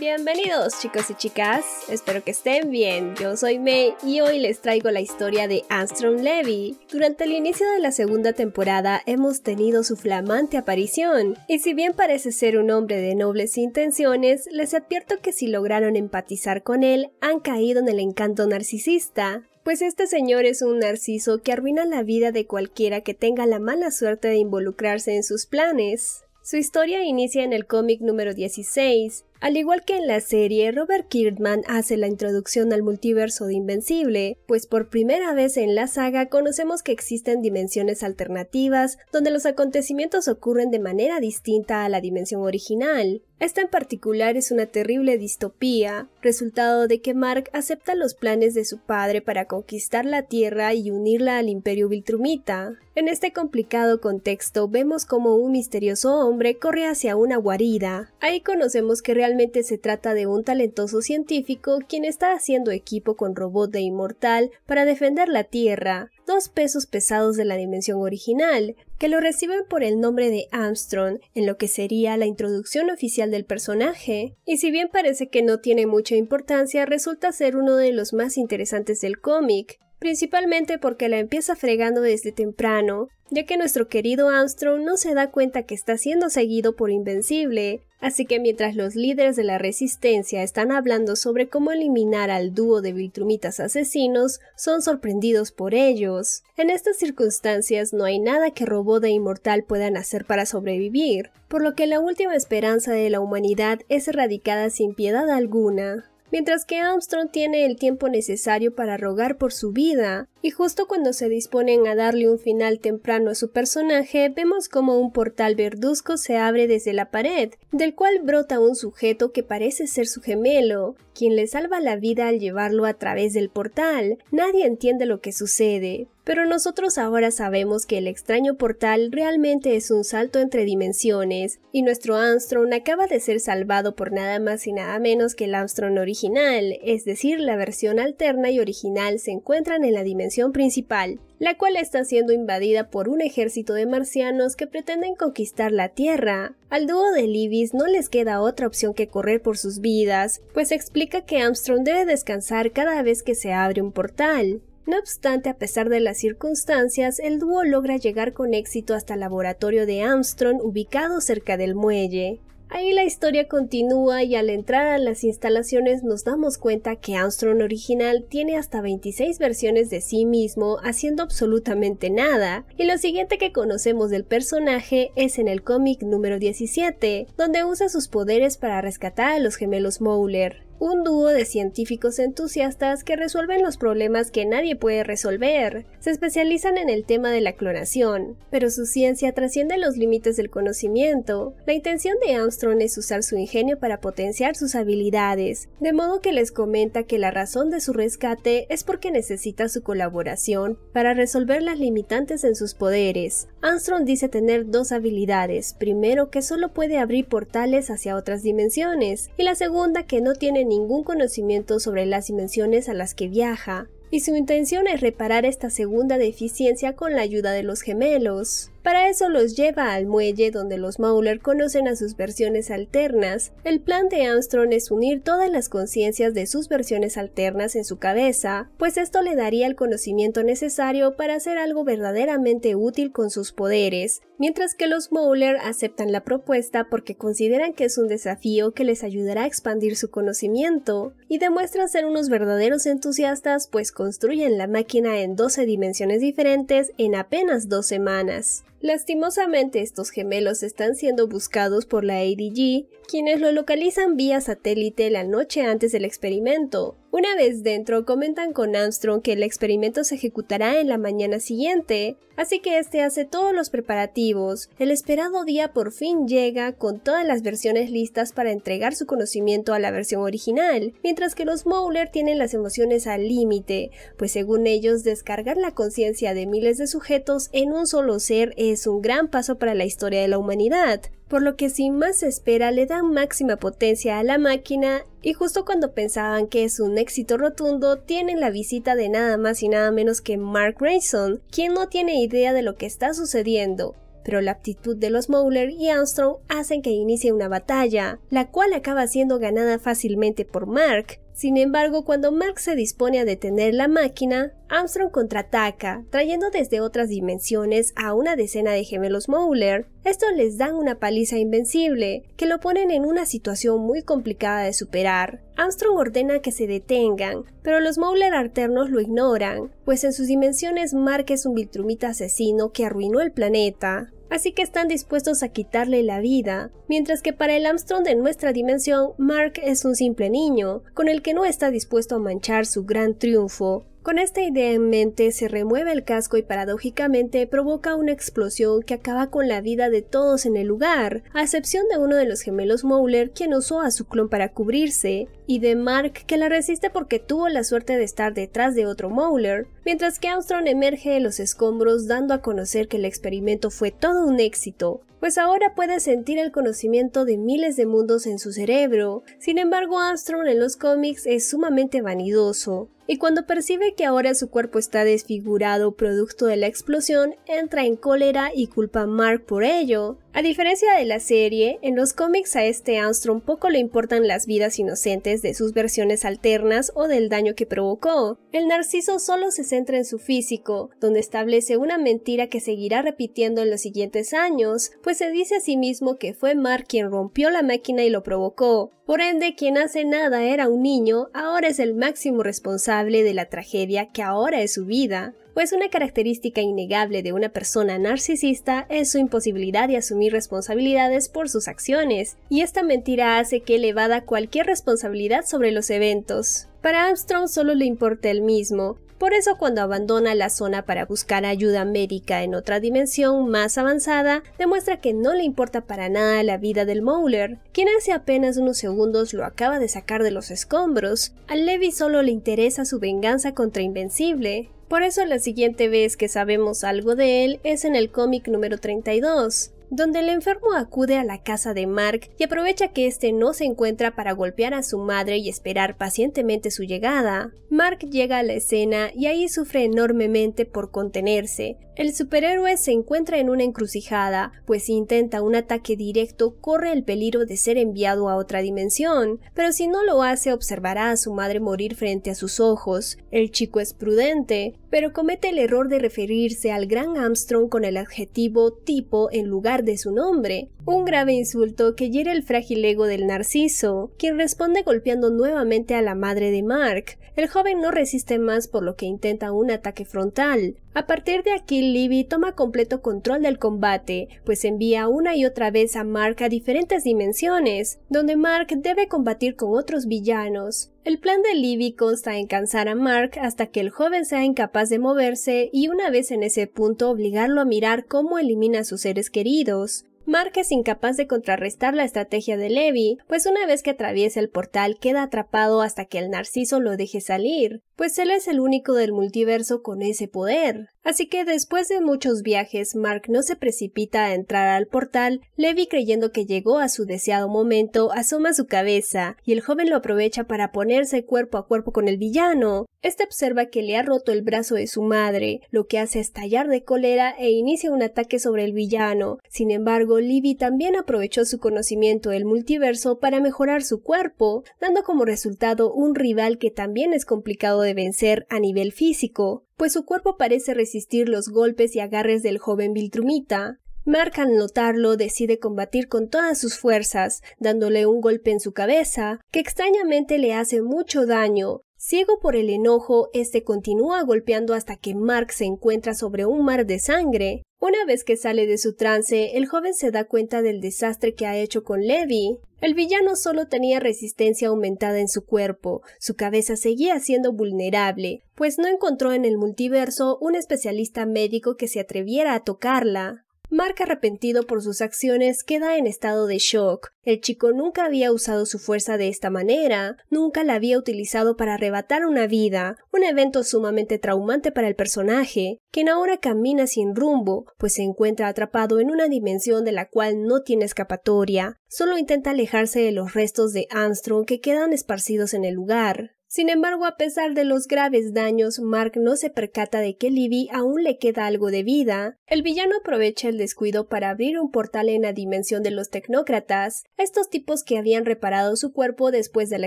Bienvenidos chicos y chicas, espero que estén bien. Yo soy May y hoy les traigo la historia de Armstrong Levy. Durante el inicio de la segunda temporada hemos tenido su flamante aparición, y si bien parece ser un hombre de nobles intenciones, les advierto que si lograron empatizar con él, han caído en el encanto narcisista. Pues este señor es un narciso que arruina la vida de cualquiera que tenga la mala suerte de involucrarse en sus planes. Su historia inicia en el cómic número 16, al igual que en la serie, Robert Kirkman hace la introducción al multiverso de Invencible, pues por primera vez en la saga conocemos que existen dimensiones alternativas donde los acontecimientos ocurren de manera distinta a la dimensión original. Esta en particular es una terrible distopía, resultado de que Mark acepta los planes de su padre para conquistar la Tierra y unirla al Imperio Viltrumita. En este complicado contexto vemos como un misterioso hombre corre hacia una guarida. Ahí conocemos que realmente se trata de un talentoso científico quien está haciendo equipo con Robot de Inmortal para defender la Tierra, dos pesos pesados de la dimensión original, que lo reciben por el nombre de Armstrong en lo que sería la introducción oficial del personaje, y si bien parece que no tiene mucha importancia, resulta ser uno de los más interesantes del cómic, principalmente porque la empieza fregando desde temprano, ya que nuestro querido Armstrong no se da cuenta que está siendo seguido por Invencible, así que mientras los líderes de la resistencia están hablando sobre cómo eliminar al dúo de Viltrumitas asesinos, son sorprendidos por ellos. En estas circunstancias no hay nada que Robot e Inmortal puedan hacer para sobrevivir, por lo que la última esperanza de la humanidad es erradicada sin piedad alguna mientras que Armstrong tiene el tiempo necesario para rogar por su vida, y justo cuando se disponen a darle un final temprano a su personaje, vemos como un portal verduzco se abre desde la pared, del cual brota un sujeto que parece ser su gemelo, quien le salva la vida al llevarlo a través del portal. Nadie entiende lo que sucede, pero nosotros ahora sabemos que el extraño portal realmente es un salto entre dimensiones, y nuestro Armstrong acaba de ser salvado por nada más y nada menos que el Armstrong original, es decir, la versión alterna y original se encuentran en la dimensión principal, la cual está siendo invadida por un ejército de marcianos que pretenden conquistar la Tierra. Al dúo de Libis no les queda otra opción que correr por sus vidas, pues explica que Armstrong debe descansar cada vez que se abre un portal. No obstante, a pesar de las circunstancias, el dúo logra llegar con éxito hasta el laboratorio de Armstrong ubicado cerca del muelle. Ahí la historia continúa y al entrar a las instalaciones nos damos cuenta que Armstrong original tiene hasta 26 versiones de sí mismo haciendo absolutamente nada, y lo siguiente que conocemos del personaje es en el cómic número 17, donde usa sus poderes para rescatar a los gemelos Mowler un dúo de científicos entusiastas que resuelven los problemas que nadie puede resolver. Se especializan en el tema de la clonación, pero su ciencia trasciende los límites del conocimiento. La intención de Armstrong es usar su ingenio para potenciar sus habilidades, de modo que les comenta que la razón de su rescate es porque necesita su colaboración para resolver las limitantes en sus poderes. Armstrong dice tener dos habilidades, primero que solo puede abrir portales hacia otras dimensiones, y la segunda que no tiene ningún conocimiento sobre las dimensiones a las que viaja, y su intención es reparar esta segunda deficiencia con la ayuda de los gemelos. Para eso los lleva al muelle donde los Mauler conocen a sus versiones alternas. El plan de Armstrong es unir todas las conciencias de sus versiones alternas en su cabeza, pues esto le daría el conocimiento necesario para hacer algo verdaderamente útil con sus poderes, mientras que los Mauler aceptan la propuesta porque consideran que es un desafío que les ayudará a expandir su conocimiento, y demuestran ser unos verdaderos entusiastas pues construyen la máquina en 12 dimensiones diferentes en apenas dos semanas. Lastimosamente estos gemelos están siendo buscados por la ADG, quienes lo localizan vía satélite la noche antes del experimento. Una vez dentro, comentan con Armstrong que el experimento se ejecutará en la mañana siguiente, así que este hace todos los preparativos. El esperado día por fin llega con todas las versiones listas para entregar su conocimiento a la versión original, mientras que los Mowler tienen las emociones al límite, pues según ellos descargar la conciencia de miles de sujetos en un solo ser es un gran paso para la historia de la humanidad por lo que sin más espera le dan máxima potencia a la máquina y justo cuando pensaban que es un éxito rotundo tienen la visita de nada más y nada menos que Mark Grayson, quien no tiene idea de lo que está sucediendo, pero la aptitud de los Mauler y Armstrong hacen que inicie una batalla, la cual acaba siendo ganada fácilmente por Mark, sin embargo, cuando Mark se dispone a detener la máquina, Armstrong contraataca, trayendo desde otras dimensiones a una decena de gemelos Mauler. Esto les da una paliza invencible, que lo ponen en una situación muy complicada de superar. Armstrong ordena que se detengan, pero los Mauler alternos lo ignoran, pues en sus dimensiones Mark es un Viltrumita asesino que arruinó el planeta así que están dispuestos a quitarle la vida, mientras que para el Armstrong de nuestra dimensión, Mark es un simple niño, con el que no está dispuesto a manchar su gran triunfo. Con esta idea en mente, se remueve el casco y paradójicamente provoca una explosión que acaba con la vida de todos en el lugar, a excepción de uno de los gemelos Mauler, quien usó a su clon para cubrirse, y de Mark, que la resiste porque tuvo la suerte de estar detrás de otro Mauler, mientras que Armstrong emerge de los escombros dando a conocer que el experimento fue todo un éxito, pues ahora puede sentir el conocimiento de miles de mundos en su cerebro. Sin embargo, Armstrong en los cómics es sumamente vanidoso, y cuando percibe que ahora su cuerpo está desfigurado producto de la explosión, entra en cólera y culpa a Mark por ello. A diferencia de la serie, en los cómics a este Armstrong poco le importan las vidas inocentes de sus versiones alternas o del daño que provocó. El narciso solo se centra en su físico, donde establece una mentira que seguirá repitiendo en los siguientes años, pues se dice a sí mismo que fue Mark quien rompió la máquina y lo provocó. Por ende, quien hace nada era un niño, ahora es el máximo responsable de la tragedia que ahora es su vida pues una característica innegable de una persona narcisista es su imposibilidad de asumir responsabilidades por sus acciones, y esta mentira hace que él evada cualquier responsabilidad sobre los eventos. Para Armstrong solo le importa el mismo, por eso cuando abandona la zona para buscar ayuda médica en otra dimensión más avanzada, demuestra que no le importa para nada la vida del Mauler, quien hace apenas unos segundos lo acaba de sacar de los escombros. A Levi solo le interesa su venganza contra Invencible, por eso la siguiente vez que sabemos algo de él es en el cómic número 32 donde el enfermo acude a la casa de Mark y aprovecha que éste no se encuentra para golpear a su madre y esperar pacientemente su llegada. Mark llega a la escena y ahí sufre enormemente por contenerse. El superhéroe se encuentra en una encrucijada, pues si intenta un ataque directo corre el peligro de ser enviado a otra dimensión, pero si no lo hace observará a su madre morir frente a sus ojos. El chico es prudente, pero comete el error de referirse al gran Armstrong con el adjetivo tipo en lugar de su nombre, un grave insulto que hiere el frágil ego del narciso, quien responde golpeando nuevamente a la madre de Mark. El joven no resiste más por lo que intenta un ataque frontal. A partir de aquí, Libby toma completo control del combate, pues envía una y otra vez a Mark a diferentes dimensiones, donde Mark debe combatir con otros villanos. El plan de Libby consta en cansar a Mark hasta que el joven sea incapaz de moverse y una vez en ese punto obligarlo a mirar cómo elimina a sus seres queridos. Mark es incapaz de contrarrestar la estrategia de Levi, pues una vez que atraviesa el portal queda atrapado hasta que el narciso lo deje salir, pues él es el único del multiverso con ese poder. Así que después de muchos viajes, Mark no se precipita a entrar al portal, Levi creyendo que llegó a su deseado momento, asoma su cabeza, y el joven lo aprovecha para ponerse cuerpo a cuerpo con el villano. Este observa que le ha roto el brazo de su madre, lo que hace estallar de cólera e inicia un ataque sobre el villano. Sin embargo, Libby también aprovechó su conocimiento del multiverso para mejorar su cuerpo, dando como resultado un rival que también es complicado de vencer a nivel físico pues su cuerpo parece resistir los golpes y agarres del joven Viltrumita. Mark al notarlo decide combatir con todas sus fuerzas, dándole un golpe en su cabeza, que extrañamente le hace mucho daño. Ciego por el enojo, este continúa golpeando hasta que Mark se encuentra sobre un mar de sangre. Una vez que sale de su trance, el joven se da cuenta del desastre que ha hecho con Levi. El villano solo tenía resistencia aumentada en su cuerpo, su cabeza seguía siendo vulnerable, pues no encontró en el multiverso un especialista médico que se atreviera a tocarla. Mark, arrepentido por sus acciones, queda en estado de shock. El chico nunca había usado su fuerza de esta manera, nunca la había utilizado para arrebatar una vida, un evento sumamente traumante para el personaje, quien ahora camina sin rumbo, pues se encuentra atrapado en una dimensión de la cual no tiene escapatoria. Solo intenta alejarse de los restos de Armstrong que quedan esparcidos en el lugar. Sin embargo, a pesar de los graves daños, Mark no se percata de que Libby aún le queda algo de vida. El villano aprovecha el descuido para abrir un portal en la dimensión de los tecnócratas, estos tipos que habían reparado su cuerpo después de la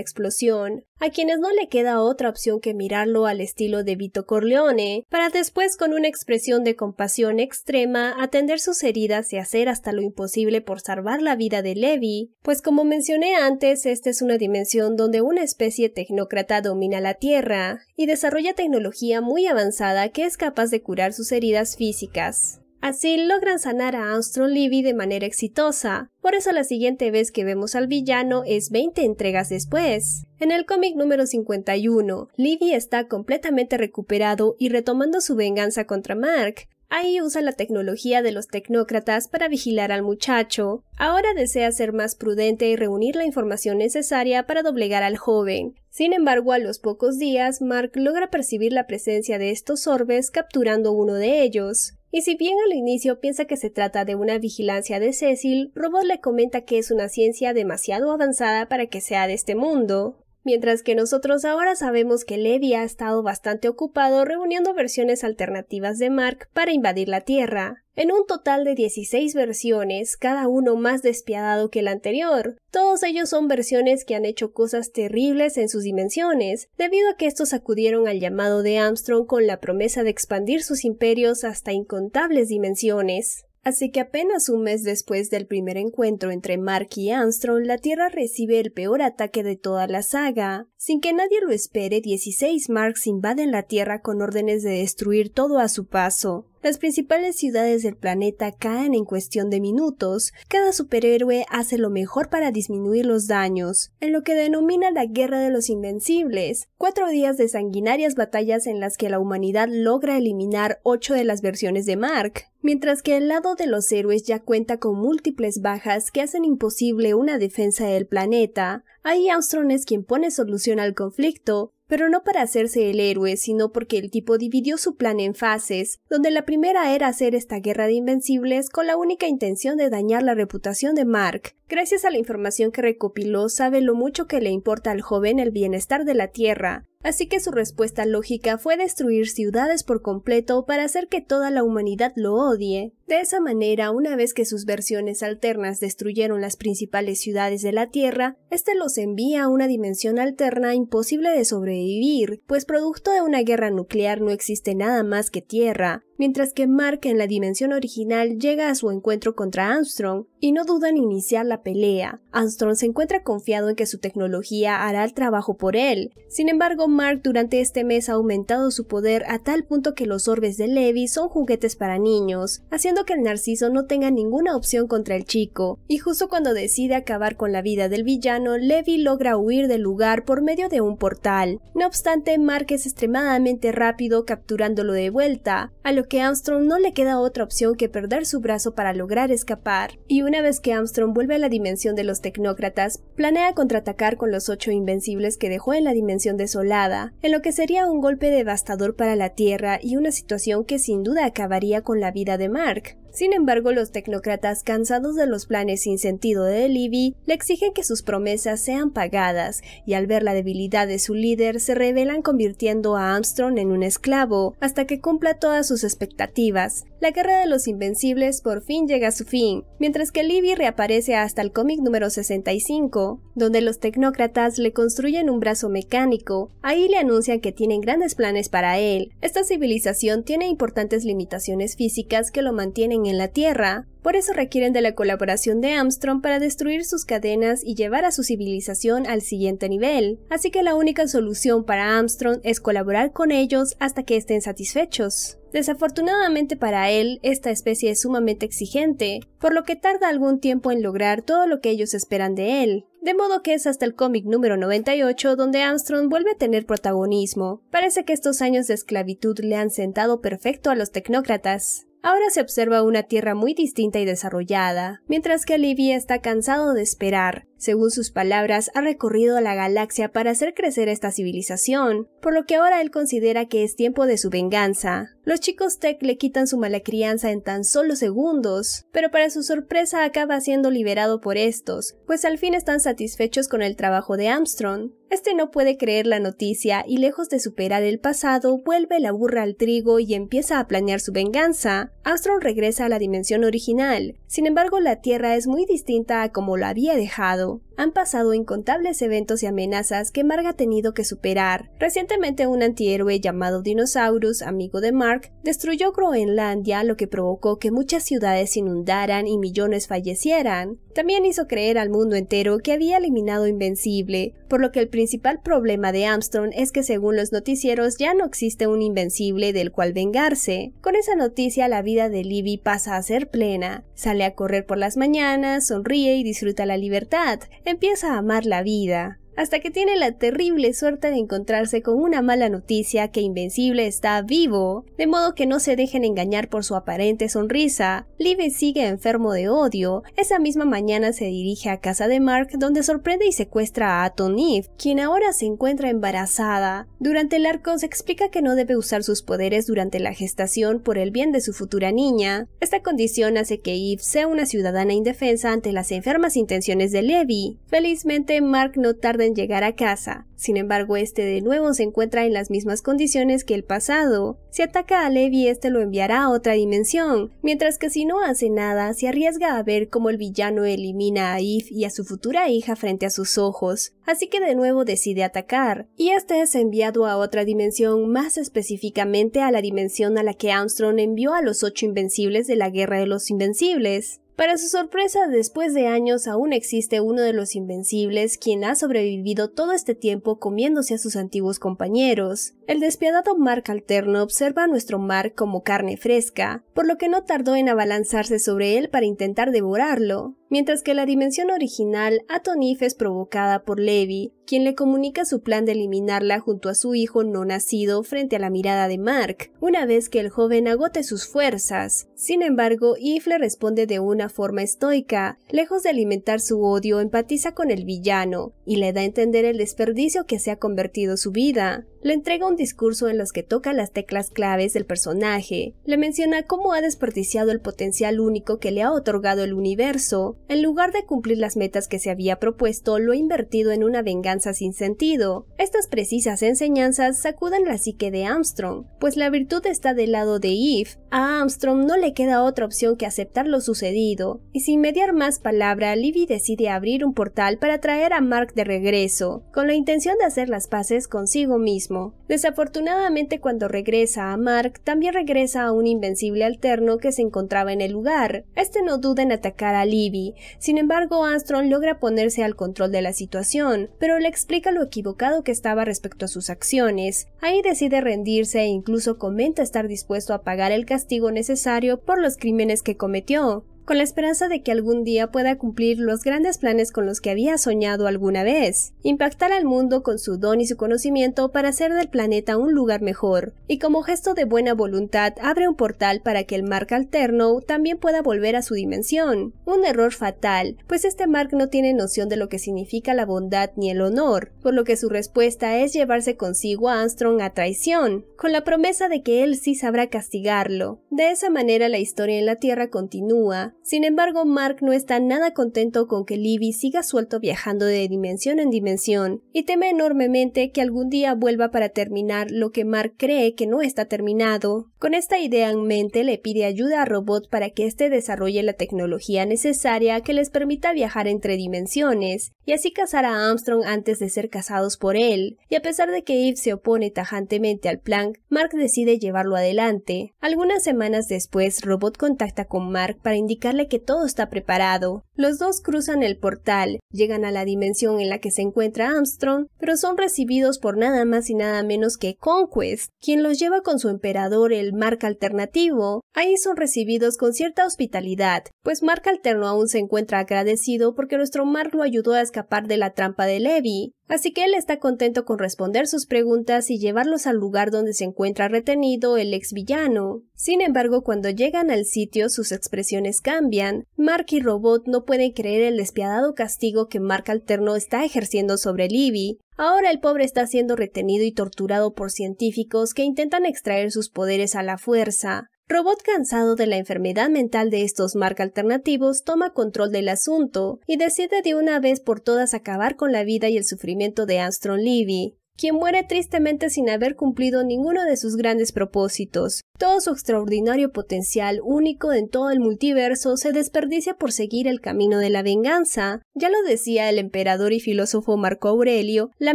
explosión, a quienes no le queda otra opción que mirarlo al estilo de Vito Corleone, para después con una expresión de compasión extrema atender sus heridas y hacer hasta lo imposible por salvar la vida de Levi, pues como mencioné antes, esta es una dimensión donde una especie tecnócrata domina la Tierra y desarrolla tecnología muy avanzada que es capaz de curar sus heridas físicas. Así logran sanar a Armstrong Levy de manera exitosa, por eso la siguiente vez que vemos al villano es 20 entregas después. En el cómic número 51, Levy está completamente recuperado y retomando su venganza contra Mark, Ahí usa la tecnología de los tecnócratas para vigilar al muchacho. Ahora desea ser más prudente y reunir la información necesaria para doblegar al joven. Sin embargo, a los pocos días, Mark logra percibir la presencia de estos orbes capturando uno de ellos. Y si bien al inicio piensa que se trata de una vigilancia de Cecil, Robot le comenta que es una ciencia demasiado avanzada para que sea de este mundo. Mientras que nosotros ahora sabemos que Levi ha estado bastante ocupado reuniendo versiones alternativas de Mark para invadir la Tierra, en un total de 16 versiones, cada uno más despiadado que el anterior. Todos ellos son versiones que han hecho cosas terribles en sus dimensiones, debido a que estos acudieron al llamado de Armstrong con la promesa de expandir sus imperios hasta incontables dimensiones. Así que apenas un mes después del primer encuentro entre Mark y Armstrong, la Tierra recibe el peor ataque de toda la saga. Sin que nadie lo espere, 16 Marks invaden la Tierra con órdenes de destruir todo a su paso. Las principales ciudades del planeta caen en cuestión de minutos. Cada superhéroe hace lo mejor para disminuir los daños, en lo que denomina la Guerra de los Invencibles. Cuatro días de sanguinarias batallas en las que la humanidad logra eliminar ocho de las versiones de Mark, mientras que el lado de los héroes ya cuenta con múltiples bajas que hacen imposible una defensa del planeta. Ahí Armstrong es quien pone solución al conflicto, pero no para hacerse el héroe, sino porque el tipo dividió su plan en fases, donde la primera era hacer esta guerra de invencibles con la única intención de dañar la reputación de Mark. Gracias a la información que recopiló, sabe lo mucho que le importa al joven el bienestar de la Tierra, Así que su respuesta lógica fue destruir ciudades por completo para hacer que toda la humanidad lo odie. De esa manera, una vez que sus versiones alternas destruyeron las principales ciudades de la Tierra, este los envía a una dimensión alterna imposible de sobrevivir, pues producto de una guerra nuclear no existe nada más que Tierra, mientras que Mark en la dimensión original llega a su encuentro contra Armstrong y no duda en iniciar la pelea. Armstrong se encuentra confiado en que su tecnología hará el trabajo por él. Sin embargo, Mark durante este mes ha aumentado su poder a tal punto que los orbes de Levi son juguetes para niños, haciendo que el Narciso no tenga ninguna opción contra el chico. Y justo cuando decide acabar con la vida del villano, Levi logra huir del lugar por medio de un portal. No obstante, Mark es extremadamente rápido capturándolo de vuelta, a lo que Armstrong no le queda otra opción que perder su brazo para lograr escapar. Y una vez que Armstrong vuelve a la dimensión de los tecnócratas, planea contraatacar con los ocho invencibles que dejó en la dimensión desolada, en lo que sería un golpe devastador para la Tierra y una situación que sin duda acabaría con la vida de Mark. Sin embargo, los tecnócratas, cansados de los planes sin sentido de Libby, le exigen que sus promesas sean pagadas, y al ver la debilidad de su líder, se rebelan convirtiendo a Armstrong en un esclavo, hasta que cumpla todas sus expectativas. La guerra de los invencibles por fin llega a su fin, mientras que Libby reaparece hasta el cómic número 65, donde los tecnócratas le construyen un brazo mecánico. Ahí le anuncian que tienen grandes planes para él. Esta civilización tiene importantes limitaciones físicas que lo mantienen en la Tierra, por eso requieren de la colaboración de Armstrong para destruir sus cadenas y llevar a su civilización al siguiente nivel. Así que la única solución para Armstrong es colaborar con ellos hasta que estén satisfechos. Desafortunadamente para él, esta especie es sumamente exigente, por lo que tarda algún tiempo en lograr todo lo que ellos esperan de él. De modo que es hasta el cómic número 98 donde Armstrong vuelve a tener protagonismo. Parece que estos años de esclavitud le han sentado perfecto a los tecnócratas. Ahora se observa una Tierra muy distinta y desarrollada, mientras que Livia está cansado de esperar. Según sus palabras, ha recorrido la galaxia para hacer crecer esta civilización, por lo que ahora él considera que es tiempo de su venganza. Los chicos Tech le quitan su mala crianza en tan solo segundos, pero para su sorpresa acaba siendo liberado por estos, pues al fin están satisfechos con el trabajo de Armstrong. Este no puede creer la noticia y lejos de superar el pasado, vuelve la burra al trigo y empieza a planear su venganza. Armstrong regresa a la dimensión original, sin embargo la Tierra es muy distinta a como lo había dejado. Han pasado incontables eventos y amenazas que Mark ha tenido que superar. Recientemente un antihéroe llamado Dinosaurus, amigo de Mark, destruyó Groenlandia, lo que provocó que muchas ciudades inundaran y millones fallecieran. También hizo creer al mundo entero que había eliminado Invencible, por lo que el principal problema de Armstrong es que según los noticieros ya no existe un Invencible del cual vengarse. Con esa noticia la vida de Libby pasa a ser plena. Sale a correr por las mañanas, sonríe y disfruta la libertad. Empieza a amar la vida hasta que tiene la terrible suerte de encontrarse con una mala noticia que Invencible está vivo, de modo que no se dejen engañar por su aparente sonrisa. Libby sigue enfermo de odio. Esa misma mañana se dirige a casa de Mark donde sorprende y secuestra a Aton Eve, quien ahora se encuentra embarazada. Durante el arco se explica que no debe usar sus poderes durante la gestación por el bien de su futura niña. Esta condición hace que Eve sea una ciudadana indefensa ante las enfermas intenciones de Levi. Felizmente Mark no tarda llegar a casa. Sin embargo, este de nuevo se encuentra en las mismas condiciones que el pasado. Si ataca a Levi, este lo enviará a otra dimensión, mientras que si no hace nada, se arriesga a ver cómo el villano elimina a Eve y a su futura hija frente a sus ojos. Así que de nuevo decide atacar, y este es enviado a otra dimensión, más específicamente a la dimensión a la que Armstrong envió a los ocho invencibles de la Guerra de los Invencibles. Para su sorpresa, después de años aún existe uno de los invencibles quien ha sobrevivido todo este tiempo comiéndose a sus antiguos compañeros. El despiadado Mark Alterno observa a nuestro Mark como carne fresca, por lo que no tardó en abalanzarse sobre él para intentar devorarlo mientras que la dimensión original Atonif es provocada por Levi, quien le comunica su plan de eliminarla junto a su hijo no nacido frente a la mirada de Mark, una vez que el joven agote sus fuerzas. Sin embargo, Eve le responde de una forma estoica, lejos de alimentar su odio, empatiza con el villano, y le da a entender el desperdicio que se ha convertido su vida. Le entrega un discurso en los que toca las teclas claves del personaje, le menciona cómo ha desperdiciado el potencial único que le ha otorgado el universo, en lugar de cumplir las metas que se había propuesto, lo ha invertido en una venganza sin sentido. Estas precisas enseñanzas sacuden la psique de Armstrong, pues la virtud está del lado de Eve. A Armstrong no le queda otra opción que aceptar lo sucedido, y sin mediar más palabra, Libby decide abrir un portal para traer a Mark de regreso, con la intención de hacer las paces consigo mismo. Desafortunadamente cuando regresa a Mark, también regresa a un invencible alterno que se encontraba en el lugar. Este no duda en atacar a Libby, sin embargo Armstrong logra ponerse al control de la situación, pero le explica lo equivocado que estaba respecto a sus acciones. Ahí decide rendirse e incluso comenta estar dispuesto a pagar el castigo necesario por los crímenes que cometió con la esperanza de que algún día pueda cumplir los grandes planes con los que había soñado alguna vez, impactar al mundo con su don y su conocimiento para hacer del planeta un lugar mejor, y como gesto de buena voluntad abre un portal para que el Mark alterno también pueda volver a su dimensión. Un error fatal, pues este Mark no tiene noción de lo que significa la bondad ni el honor, por lo que su respuesta es llevarse consigo a Armstrong a traición, con la promesa de que él sí sabrá castigarlo. De esa manera la historia en la Tierra continúa, sin embargo, Mark no está nada contento con que Libby siga suelto viajando de dimensión en dimensión, y teme enormemente que algún día vuelva para terminar lo que Mark cree que no está terminado. Con esta idea en mente, le pide ayuda a Robot para que éste desarrolle la tecnología necesaria que les permita viajar entre dimensiones, y así casar a Armstrong antes de ser casados por él. Y a pesar de que Eve se opone tajantemente al plan, Mark decide llevarlo adelante. Algunas semanas después, Robot contacta con Mark para indicar que todo está preparado. Los dos cruzan el portal, llegan a la dimensión en la que se encuentra Armstrong, pero son recibidos por nada más y nada menos que Conquest, quien los lleva con su emperador el Mark Alternativo. Ahí son recibidos con cierta hospitalidad, pues Mark Alterno aún se encuentra agradecido porque nuestro Mark lo ayudó a escapar de la trampa de Levi. Así que él está contento con responder sus preguntas y llevarlos al lugar donde se encuentra retenido el ex villano. Sin embargo, cuando llegan al sitio sus expresiones cambian. Mark y Robot no pueden creer el despiadado castigo que Mark Alterno está ejerciendo sobre Libby. Ahora el pobre está siendo retenido y torturado por científicos que intentan extraer sus poderes a la fuerza. Robot cansado de la enfermedad mental de estos Mark alternativos toma control del asunto y decide de una vez por todas acabar con la vida y el sufrimiento de Armstrong Levy quien muere tristemente sin haber cumplido ninguno de sus grandes propósitos. Todo su extraordinario potencial, único en todo el multiverso, se desperdicia por seguir el camino de la venganza. Ya lo decía el emperador y filósofo Marco Aurelio, la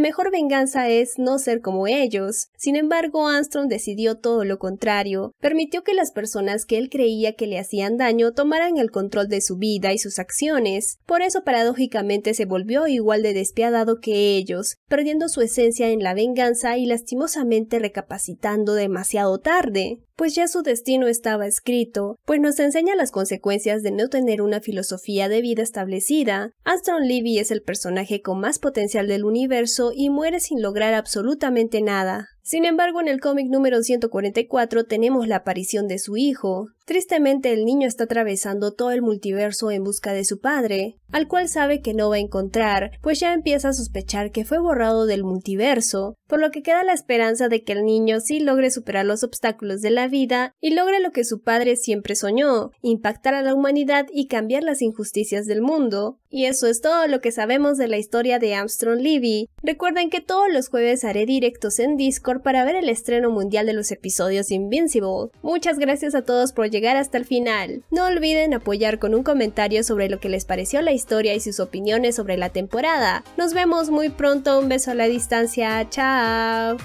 mejor venganza es no ser como ellos. Sin embargo, Armstrong decidió todo lo contrario. Permitió que las personas que él creía que le hacían daño tomaran el control de su vida y sus acciones. Por eso, paradójicamente, se volvió igual de despiadado que ellos, perdiendo su esencia en la venganza y lastimosamente recapacitando demasiado tarde pues ya su destino estaba escrito, pues nos enseña las consecuencias de no tener una filosofía de vida establecida. Armstrong Levy es el personaje con más potencial del universo y muere sin lograr absolutamente nada. Sin embargo, en el cómic número 144 tenemos la aparición de su hijo. Tristemente, el niño está atravesando todo el multiverso en busca de su padre, al cual sabe que no va a encontrar, pues ya empieza a sospechar que fue borrado del multiverso, por lo que queda la esperanza de que el niño sí logre superar los obstáculos de la vida y logre lo que su padre siempre soñó, impactar a la humanidad y cambiar las injusticias del mundo. Y eso es todo lo que sabemos de la historia de Armstrong Levy. Recuerden que todos los jueves haré directos en Discord para ver el estreno mundial de los episodios Invincible. Muchas gracias a todos por llegar hasta el final. No olviden apoyar con un comentario sobre lo que les pareció la historia y sus opiniones sobre la temporada. Nos vemos muy pronto, un beso a la distancia, chao.